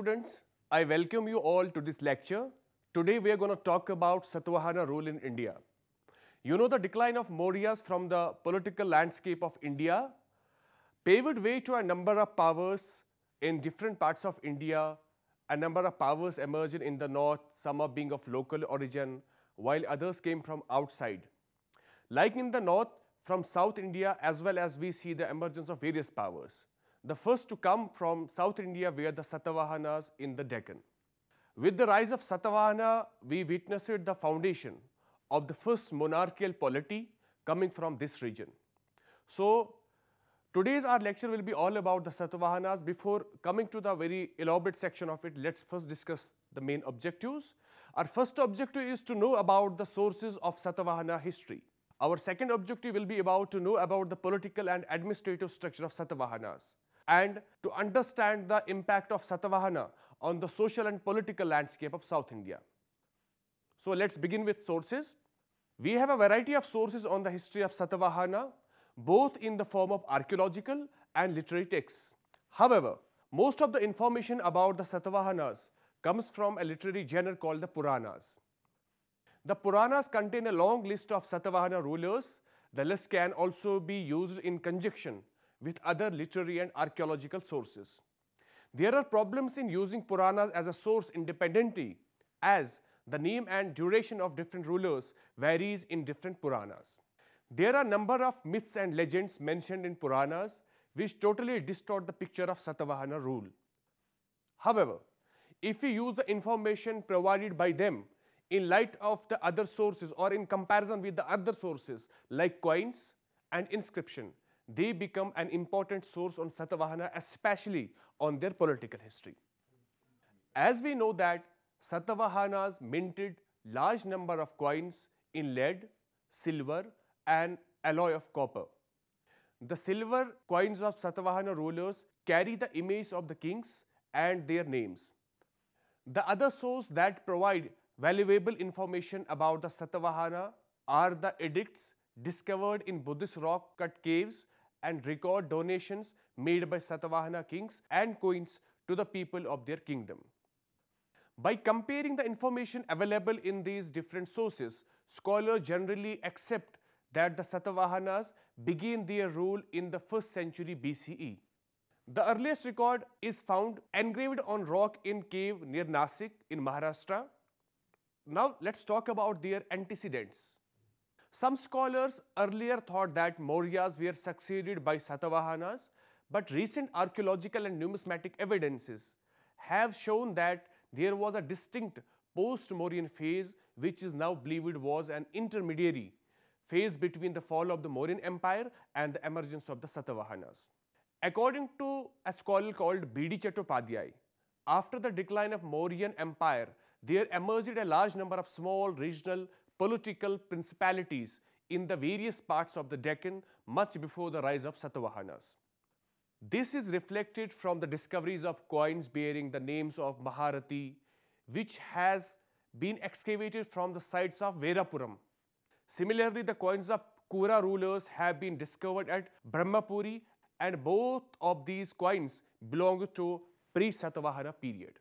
Students, I welcome you all to this lecture. Today we are going to talk about Satavahana rule in India. You know the decline of Mauryas from the political landscape of India paved way to a number of powers in different parts of India. A number of powers emerged in the north, some of being of local origin, while others came from outside. Like in the north, from South India as well as we see the emergence of various powers. The first to come from South India were the Satavahanas in the Deccan. With the rise of Satavahana, we witnessed the foundation of the first monarchical polity coming from this region. So, today's our lecture will be all about the Satavahanas. Before coming to the very elaborate section of it, let's first discuss the main objectives. Our first objective is to know about the sources of Satavahana history. Our second objective will be about to know about the political and administrative structure of Satavahanas and to understand the impact of Satavahana on the social and political landscape of South India. So let's begin with sources. We have a variety of sources on the history of Satavahana, both in the form of archaeological and literary texts. However, most of the information about the Satavahanas comes from a literary genre called the Puranas. The Puranas contain a long list of Satavahana rulers. The list can also be used in conjunction with other literary and archaeological sources. There are problems in using Puranas as a source independently as the name and duration of different rulers varies in different Puranas. There are number of myths and legends mentioned in Puranas which totally distort the picture of Satavahana rule. However, if we use the information provided by them in light of the other sources or in comparison with the other sources like coins and inscription, they become an important source on Satavahana, especially on their political history. As we know that Satavahanas minted large number of coins in lead, silver and alloy of copper. The silver coins of Satavahana rulers carry the image of the kings and their names. The other source that provide valuable information about the Satavahana are the edicts discovered in Buddhist rock cut caves and record donations made by Satavahana kings and coins to the people of their kingdom. By comparing the information available in these different sources, scholars generally accept that the Satavahanas began their rule in the 1st century BCE. The earliest record is found engraved on rock in cave near Nasik in Maharashtra. Now let's talk about their antecedents. Some scholars earlier thought that Mauryas were succeeded by Satavahanas, but recent archaeological and numismatic evidences have shown that there was a distinct post-Mauryan phase which is now believed was an intermediary phase between the fall of the Mauryan Empire and the emergence of the Satavahanas. According to a scholar called B.D. Chattopadhyay, after the decline of Mauryan Empire, there emerged a large number of small regional political principalities in the various parts of the Deccan much before the rise of Satavahanas. This is reflected from the discoveries of coins bearing the names of Maharati, which has been excavated from the sites of Verapuram. Similarly, the coins of Kura rulers have been discovered at Brahmapuri and both of these coins belong to pre-Satavahana period.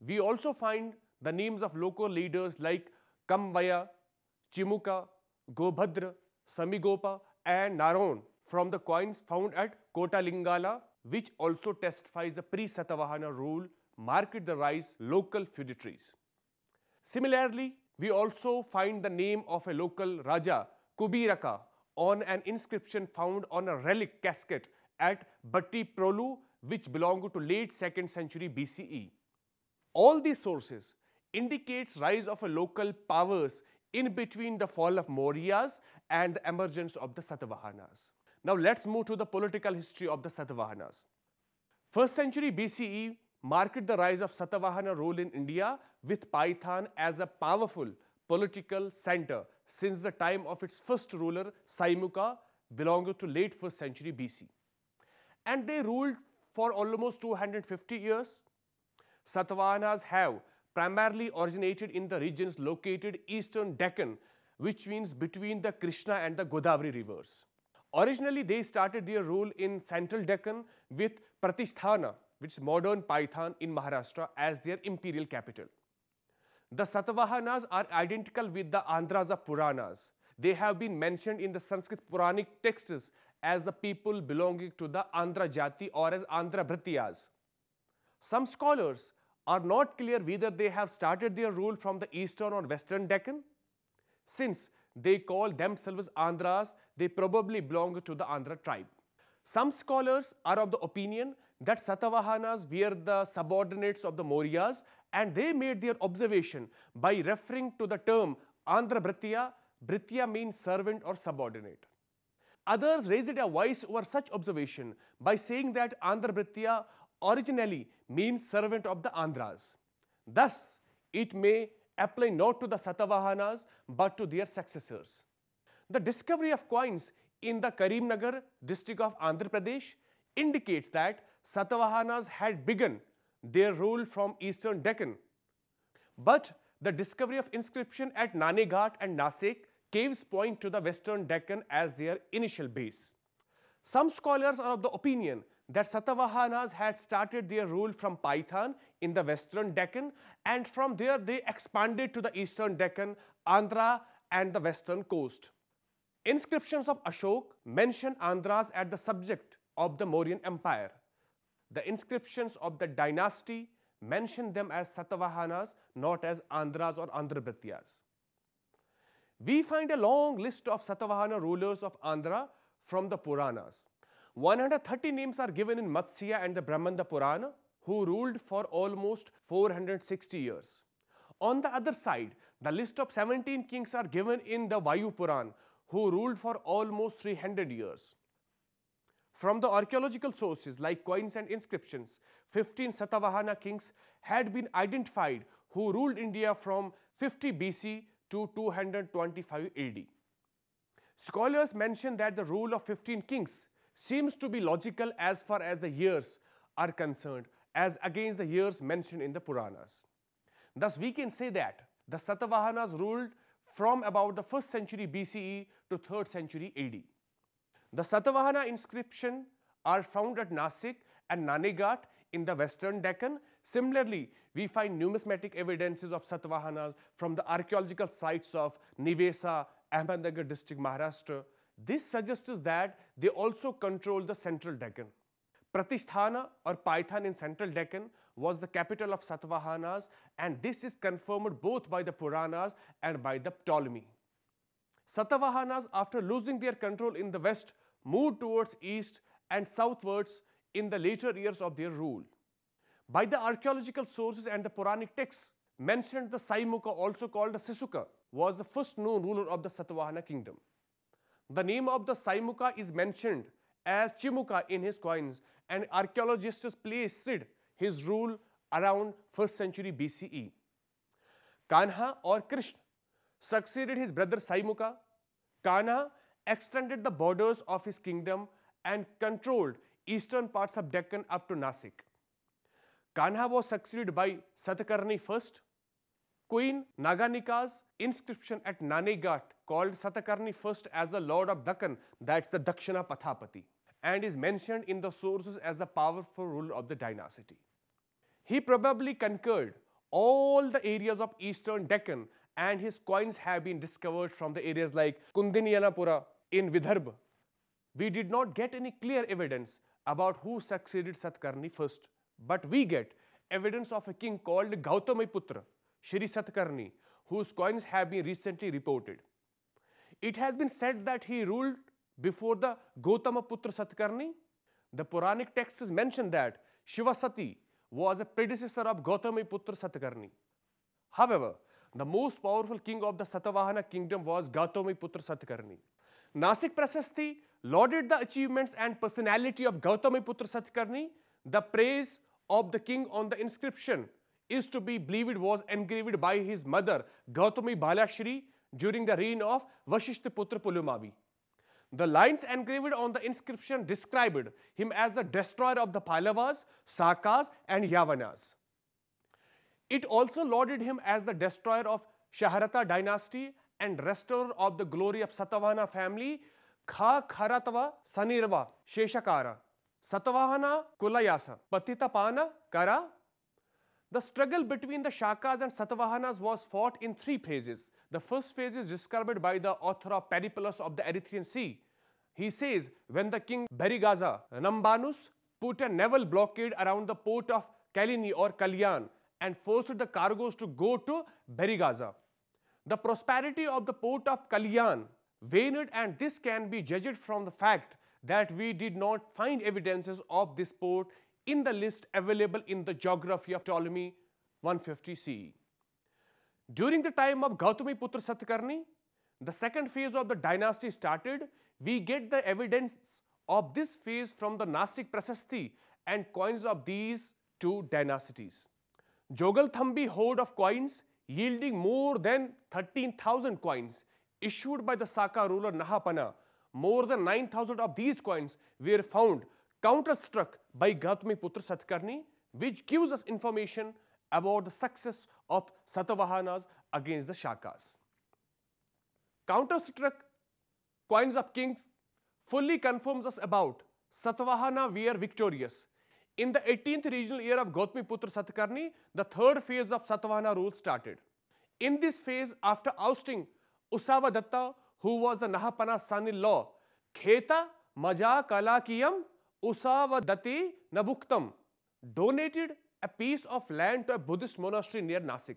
We also find the names of local leaders like Kamvaya, Chimuka, Gobhadra, Samigopa and Naron from the coins found at Kotalingala which also testifies the pre-Satavahana rule marked the rise local feudatories. Similarly, we also find the name of a local Raja, Kubiraka, on an inscription found on a relic casket at Bhattiprolu which belonged to late 2nd century BCE. All these sources indicates rise of a local powers in between the fall of Mauryas and the emergence of the Satavahanas. Now let's move to the political history of the Satavahanas. 1st century BCE marked the rise of Satavahana rule in India with Paithan as a powerful political center since the time of its first ruler Saimuka belonging to late 1st century BC. And they ruled for almost 250 years. Satavahanas have primarily originated in the regions located eastern Deccan, which means between the Krishna and the Godavari rivers. Originally, they started their rule in central Deccan with Pratisthana which is modern Paithan in Maharashtra, as their imperial capital. The Satavahanas are identical with the Andhras of Puranas. They have been mentioned in the Sanskrit Puranic texts as the people belonging to the Andhra Jati or as Andhra Bhrityas. Some scholars are not clear whether they have started their rule from the eastern or western Deccan. Since they call themselves Andhras, they probably belong to the Andhra tribe. Some scholars are of the opinion that Satavahanas were the subordinates of the Mauryas and they made their observation by referring to the term Andhra Bhritya. Bhritya means servant or subordinate. Others raised a voice over such observation by saying that Andhra Bhritya originally means servant of the Andhras. Thus, it may apply not to the Satavahanas but to their successors. The discovery of coins in the Karimnagar district of Andhra Pradesh indicates that Satavahanas had begun their rule from eastern Deccan. But the discovery of inscription at Naneghat and Nasik caves point to the western Deccan as their initial base. Some scholars are of the opinion that Satavahanas had started their rule from Paithan in the western Deccan and from there they expanded to the eastern Deccan, Andhra and the western coast. Inscriptions of Ashok mention Andhras as the subject of the Mauryan Empire. The inscriptions of the dynasty mention them as Satavahanas, not as Andhras or Andhra We find a long list of Satavahana rulers of Andhra from the Puranas. 130 names are given in Matsya and the Brahmanda Purana, who ruled for almost 460 years. On the other side, the list of 17 kings are given in the Vayu Puran, who ruled for almost 300 years. From the archaeological sources like coins and inscriptions, 15 Satavahana kings had been identified who ruled India from 50 BC to 225 AD. Scholars mention that the rule of 15 kings seems to be logical as far as the years are concerned as against the years mentioned in the Puranas. Thus, we can say that the Satavahanas ruled from about the 1st century BCE to 3rd century AD. The Satavahana inscription are found at Nasik and Naneghat in the western Deccan. Similarly, we find numismatic evidences of Satavahanas from the archaeological sites of Nevasa, Ahmednagar district, Maharashtra. This suggests that they also control the central Deccan. Pratisthana or Paithan in central Deccan was the capital of Satavahanas and this is confirmed both by the Puranas and by the Ptolemy. Satavahanas after losing their control in the west moved towards east and southwards in the later years of their rule. By the archaeological sources and the Puranic texts mentioned the Saimuka also called the Sisuka was the first known ruler of the Satavahana kingdom. The name of the Saimuka is mentioned as Chimuka in his coins and archaeologists placed his rule around 1st century BCE. Kanha or Krishna succeeded his brother Saimuka. Kanha extended the borders of his kingdom and controlled eastern parts of Deccan up to Nasik. Kanha was succeeded by Satakarni first. Queen Naganika's inscription at Naneghat called Satakarni first as the lord of Deccan, that's the Dakshina Pathapati, and is mentioned in the sources as the powerful ruler of the dynasty. He probably conquered all the areas of eastern Deccan and his coins have been discovered from the areas like Kundiniyanapura in Vidarbha. We did not get any clear evidence about who succeeded Satkarni first, but we get evidence of a king called Gautamiputra, Shri Satkarni, whose coins have been recently reported. It has been said that he ruled before the Gautamaputra Satkarni. The Puranic texts mention that Shivasati was a predecessor of Gautamiputra Satakarni. However, the most powerful king of the Satavahana kingdom was Gautamiputra Satakarni. Nasik Prasasti lauded the achievements and personality of Gautamiputra Satakarni. The praise of the king on the inscription is to be believed was engraved by his mother Gautami Balashri during the reign of Vashishthaputra Pulumavi. The lines engraved on the inscription described him as the destroyer of the Pallavas, Sakas and Yavanas. It also lauded him as the destroyer of Shaharata dynasty and restorer of the glory of Satavahana family, Kha Kharatava Sanirva Sheshakara. Satavahana Kulayasa, Patitapana Kara. The struggle between the Shakas and Satavahanas was fought in three phases. The first phase is described by the author of Periplus of the Erythraean Sea. He says, when the king Barygaza Nambanus put a naval blockade around the port of Kalini or Kalyan and forced the cargoes to go to Barygaza. The prosperity of the port of Kalyan waned and this can be judged from the fact that we did not find evidences of this port in the list available in the geography of Ptolemy 150 CE. During the time of Gautami Putra Satkarni, the second phase of the dynasty started. We get the evidence of this phase from the Nasik Prasasti and coins of these two dynasties. Jogaltembhi hoard of coins yielding more than 13,000 coins issued by the Saka ruler Nahapana. More than 9,000 of these coins were found counterstruck by Gautami Putra Satkarni which gives us information about the success of Satavahanas against the Shakas. Counterstruck coins of kings fully confirms us about Satavahana were victorious in the 18th regional year of Gautami Putra Satkarni, the third phase of Satavahana rule started. In this phase, after ousting Usavadatta, who was the Nahapana son-in-law, Kheta Maja Kalakiyam Usavadati Nabuktam donated a piece of land to a Buddhist monastery near Nasik.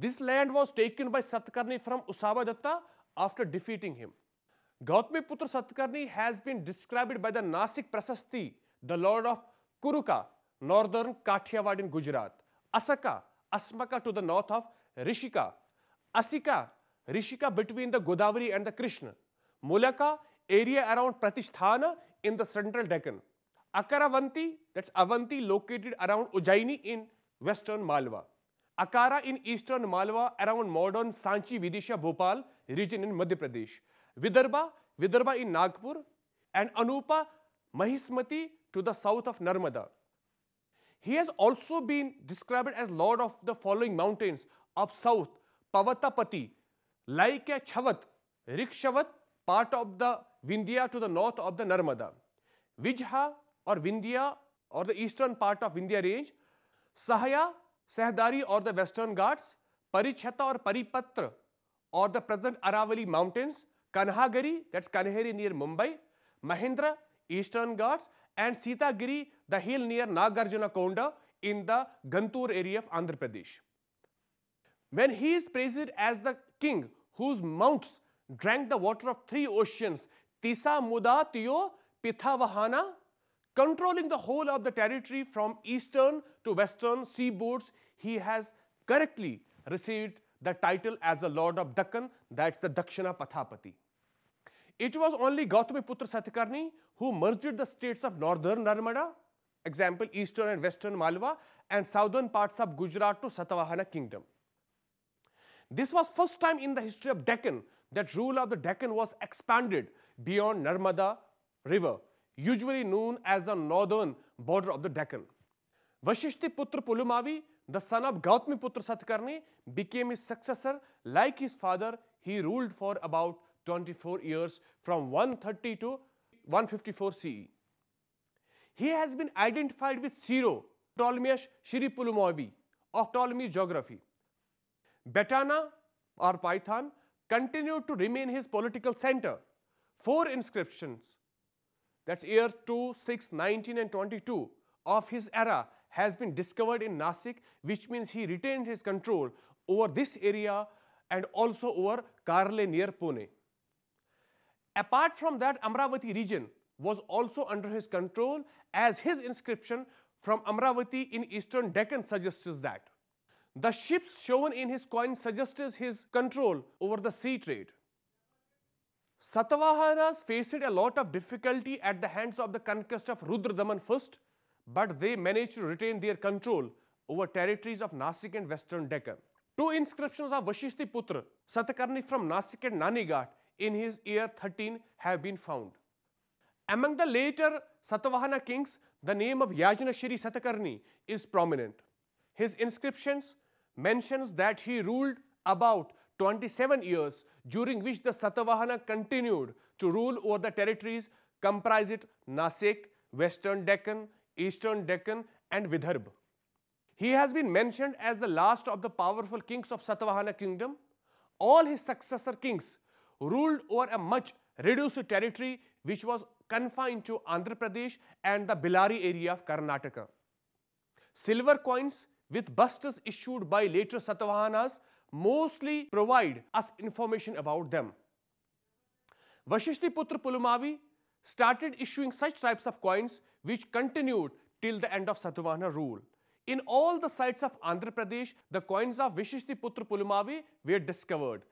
This land was taken by Satkarni from Usavadatta after defeating him. Gautami Putra Satkarni has been described by the Nasik Prasasti, the lord of Kuruka, northern Kathiawad in Gujarat, Asaka, Asmaka to the north of Rishika, Asika, Rishika between the Godavari and the Krishna, Mulaka, area around Pratisthana in the central Deccan, Akaravanti, that's Avanti located around Ujjaini in western Malwa, Akara in eastern Malwa around modern Sanchi Vidisha Bhopal region in Madhya Pradesh, Vidarbha, Vidarbha in Nagpur, and Anupa, Mahismati to the south of Narmada. He has also been described as lord of the following mountains of south, Pavatapati, like a Chavat, Rikshavat, part of the Vindhya to the north of the Narmada, Vijha or Vindhya or the eastern part of Vindhya range, Sahaya, Sahdari or the western Ghats, Parichhata or Paripatra or the present Aravali mountains, Kanhagari, that's Kanheri near Mumbai, Mahendra, eastern Ghats and Sitagiri, the hill near Nagarjuna Konda in the Gantur area of Andhra Pradesh. When he is praised as the king whose mounts drank the water of three oceans, Tisa Muda Tiyo Pithavahana, controlling the whole of the territory from eastern to western seaboards, he has correctly received the title as the Lord of Dakkan, that's the Dakshina Pathapati. It was only Gautami Putra Satkarni who merged the states of northern Narmada, example eastern and western Malwa, and southern parts of Gujarat to Satavahana kingdom. This was first time in the history of Deccan that rule of the Deccan was expanded beyond Narmada river, usually known as the northern border of the Deccan. Vashishti Putra Pulumavi, the son of Gautami Putra Satkarni, became his successor. Like his father, he ruled for about 24 years from 130 to 154 CE. He has been identified with Syro, Ptolemaios Shiripulumoibi of Ptolemy's geography. Betana or Python continued to remain his political center. Four inscriptions, that's year 2, 6, 19 and 22 of his era has been discovered in Nasik which means he retained his control over this area and also over Karle near Pune. Apart from that, Amravati region was also under his control as his inscription from Amravati in eastern Deccan suggests that. The ships shown in his coin suggests his control over the sea trade. Satavahanas faced a lot of difficulty at the hands of the conquest of Rudradaman first, but they managed to retain their control over territories of Nasik and western Deccan. Two inscriptions of Vashishti Putra, Satakarni from Nasik and Naneghat in his year 13 have been found. Among the later Satavahana kings, the name of Yajnashri Satakarni is prominent. His inscriptions mentions that he ruled about 27 years during which the Satavahana continued to rule over the territories comprised Nasik, Western Deccan, Eastern Deccan and Vidarbha. He has been mentioned as the last of the powerful kings of Satavahana kingdom. All his successor kings ruled over a much reduced territory which was confined to Andhra Pradesh and the Bellary area of Karnataka. Silver coins with busts issued by later Satavahanas mostly provide us information about them. Vashishtiputra Pulumavi started issuing such types of coins which continued till the end of Satavahana rule. In all the sites of Andhra Pradesh, the coins of Vishishtiputra Pulumavi were discovered.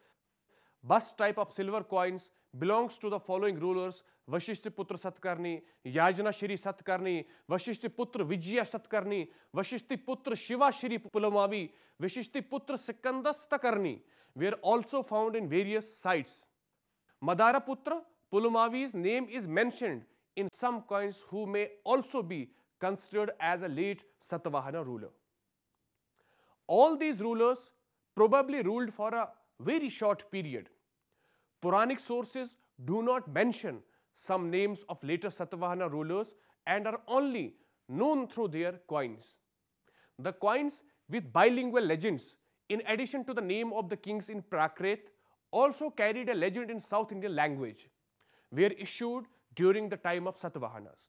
Bust type of silver coins belongs to the following rulers Vashishtha पुत्र सत्कर्णी, याजना श्री सत्कर्णी, वशिष्ठ पुत्र विजया सत्कर्णी, वशिष्ठ पुत्र Shiva Shri Pulumavi Vasishthiputra Skanda Satakarni they are also found in various sites Madariputra Pulumavi's name is mentioned in some coins who may also be considered as a late Satavahana ruler all these rulers probably ruled for a very short period Puranic sources do not mention some names of later Satavahana rulers and are only known through their coins. The coins with bilingual legends, in addition to the name of the kings in Prakrit, also carried a legend in South Indian language, were issued during the time of Satavahanas.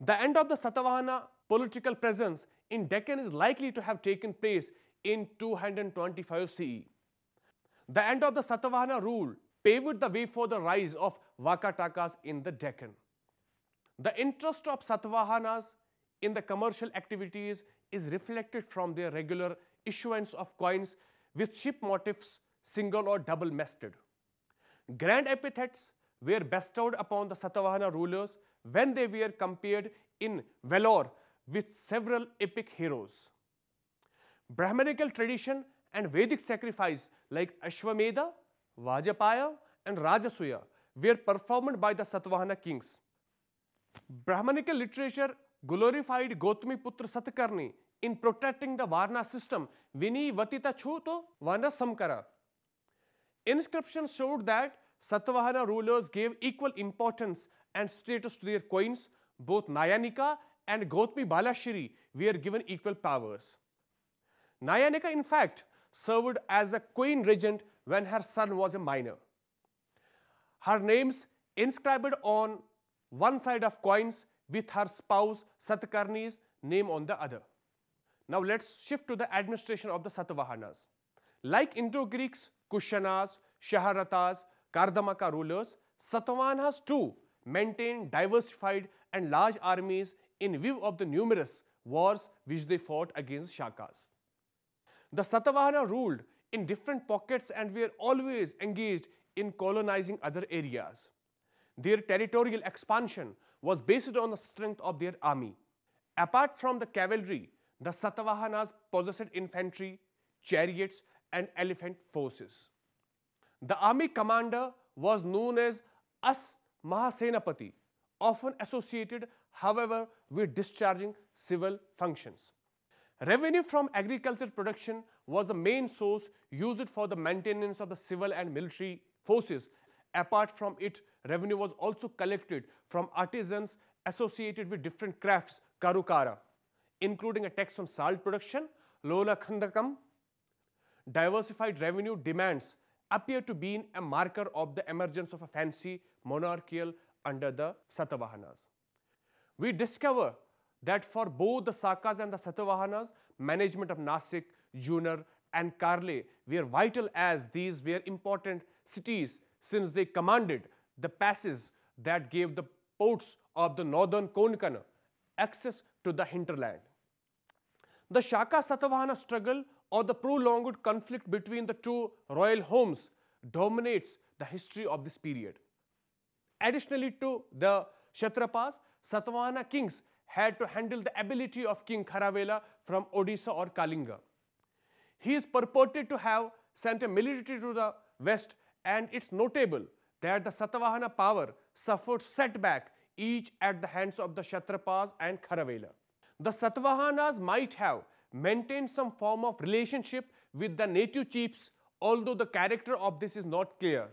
The end of the Satavahana political presence in Deccan is likely to have taken place in 225 CE. The end of the Satavahana rule paved the way for the rise of Vakatakas in the Deccan. The interest of Satavahanas in the commercial activities is reflected from their regular issuance of coins with ship motifs single or double masted. Grand epithets were bestowed upon the Satavahana rulers when they were compared in valor with several epic heroes. Brahmanical tradition and Vedic sacrifice like Ashwamedha, Vajapeya and Rajasuya were performed by the Satavahana kings. Brahmanical literature glorified Gautami Putra Satkarni in protecting the Varna system Vini Vatita Chuto Vana Samkara. Inscriptions showed that Satavahana rulers gave equal importance and status to their coins. Both Nayanika and Gautami Balashri were given equal powers. Nayanika, in fact, served as a queen regent when her son was a minor. Her names inscribed on one side of coins with her spouse Satkarni's name on the other. Now let's shift to the administration of the Satavahanas. Like Indo-Greeks, Kushanas, Shaharatas, Kardamaka rulers, Satavahanas too maintained diversified and large armies in view of the numerous wars which they fought against Shakas. The Satavahana ruled in different pockets and were always engaged in colonizing other areas. Their territorial expansion was based on the strength of their army. Apart from the cavalry, the Satavahanas possessed infantry, chariots and elephant forces. The army commander was known as As Mahasenapati, often associated, however, with discharging civil functions. Revenue from agriculture production was the main source used for the maintenance of the civil and military forces. Apart from it, revenue was also collected from artisans associated with different crafts, karukara, including a tax on salt production, lola khandakam. Diversified revenue demands appear to be a marker of the emergence of a fancy monarchical under the Satavahanas. We discover that for both the Sakas and the Satavahanas, management of Nasik, Junnar and Karle were vital as these were important cities since they commanded the passes that gave the ports of the northern Konkan access to the hinterland. The Shaka Satavahana struggle or the prolonged conflict between the two royal homes dominates the history of this period. Additionally to the Kshatrapas, Satavahana kings had to handle the ability of King Kharavela from Odisha or Kalinga. He is purported to have sent a military to the west and it's notable that the Satavahana power suffered setback each at the hands of the Kshatrapas and Kharavela. The Satavahanas might have maintained some form of relationship with the native chiefs although the character of this is not clear.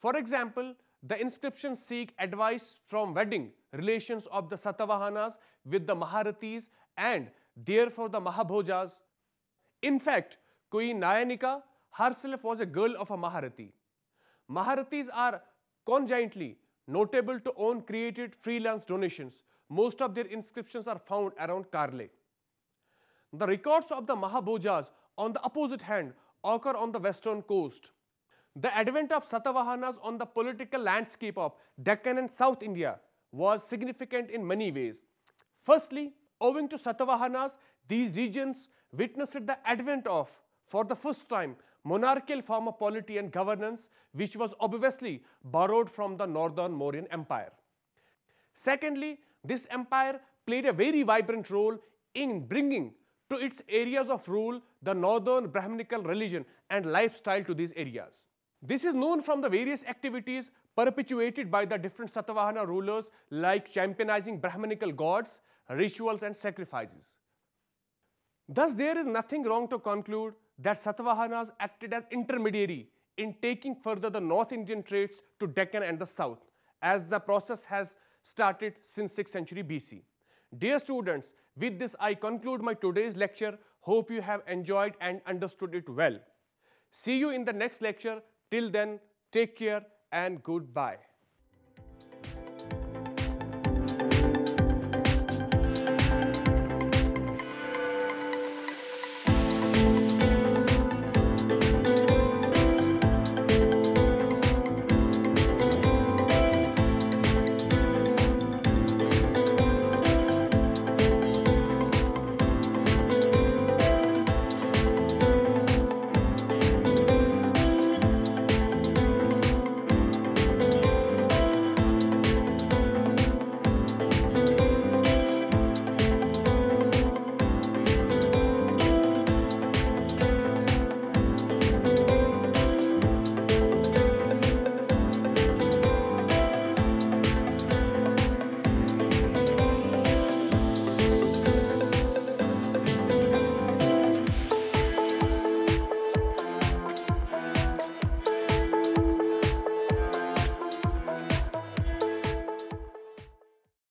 For example, the inscriptions seek advice from wedding relations of the Satavahanas with the Maharathis and therefore the Mahabhojas. In fact, Queen Nayanika herself was a girl of a Maharathi. Maharathis are conjointly notable to own created freelance donations. Most of their inscriptions are found around Karle. The records of the Mahabhojas on the opposite hand occur on the western coast. The advent of Satavahanas on the political landscape of Deccan and South India was significant in many ways. Firstly, owing to Satavahanas, these regions witnessed the advent of, for the first time, monarchical form of polity and governance which was obviously borrowed from the northern Mauryan Empire. Secondly, this empire played a very vibrant role in bringing to its areas of rule the northern Brahminical religion and lifestyle to these areas. This is known from the various activities perpetuated by the different Satavahana rulers like championizing Brahminical gods, rituals and sacrifices. Thus, there is nothing wrong to conclude that Satavahanas acted as intermediary in taking further the North Indian trades to Deccan and the South, as the process has started since 6th century BC. Dear students, with this I conclude my today's lecture. Hope you have enjoyed and understood it well. See you in the next lecture. Till then, take care and goodbye.